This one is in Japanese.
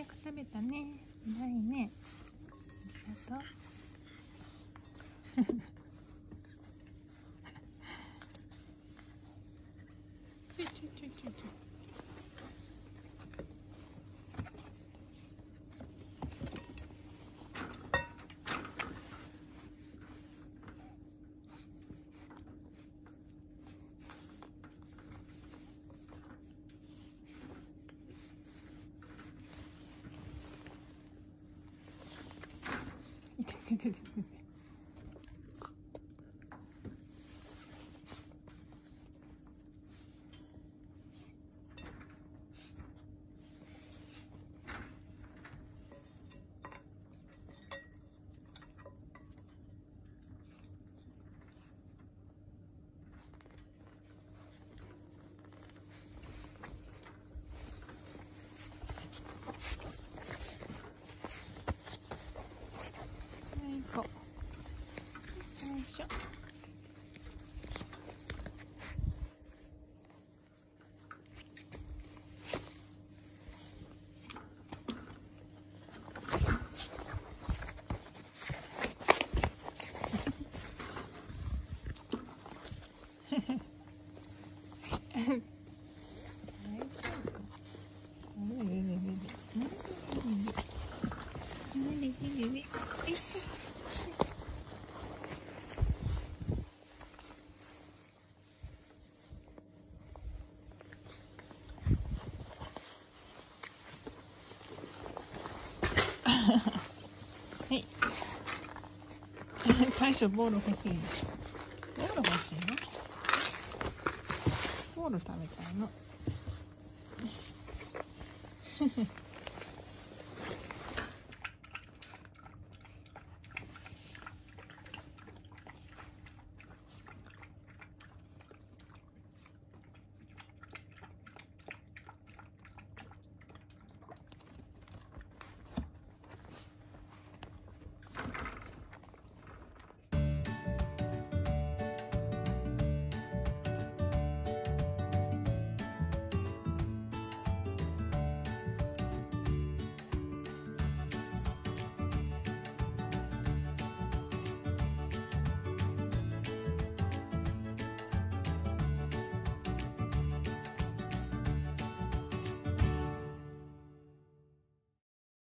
早く食べたね。ないね。ありがとう。ちょちょちょちょちょ you can do this with me. こよいしょ大丈夫か。よいしょ。はい。大将ボール欲しいの？ボール欲しいの？ボール食べたいの？